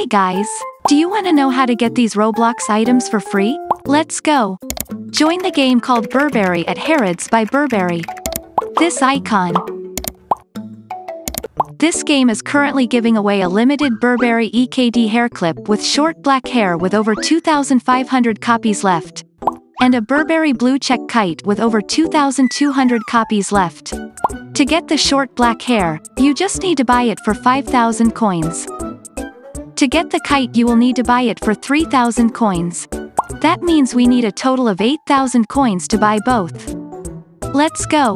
Hi guys! Do you want to know how to get these Roblox items for free? Let's go! Join the game called Burberry at Harrods by Burberry. This icon. This game is currently giving away a limited Burberry EKD hair clip with short black hair with over 2,500 copies left. And a Burberry blue check kite with over 2,200 copies left. To get the short black hair, you just need to buy it for 5,000 coins. To get the kite you will need to buy it for 3,000 coins. That means we need a total of 8,000 coins to buy both. Let's go.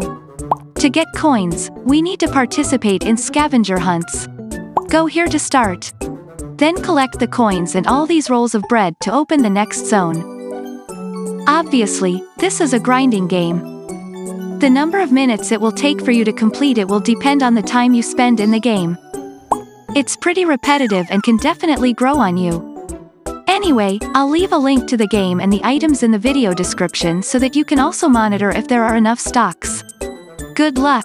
To get coins, we need to participate in scavenger hunts. Go here to start. Then collect the coins and all these rolls of bread to open the next zone. Obviously, this is a grinding game. The number of minutes it will take for you to complete it will depend on the time you spend in the game. It's pretty repetitive and can definitely grow on you. Anyway, I'll leave a link to the game and the items in the video description so that you can also monitor if there are enough stocks. Good luck!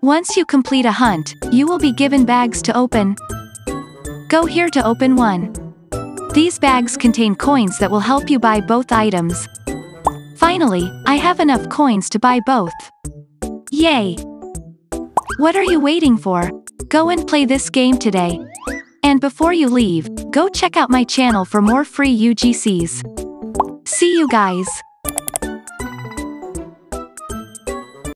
Once you complete a hunt, you will be given bags to open. Go here to open one. These bags contain coins that will help you buy both items. Finally, I have enough coins to buy both. Yay! What are you waiting for? Go and play this game today. And before you leave, go check out my channel for more free UGCs. See you guys.